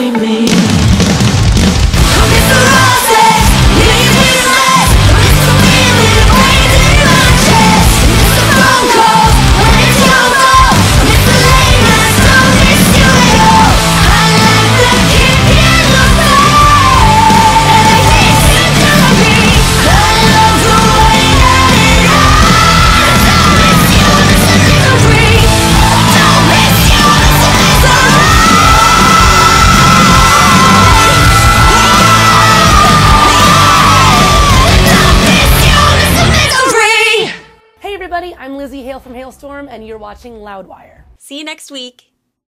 me. Everybody. I'm Lizzie Hale from Hailstorm, and you're watching Loudwire. See you next week.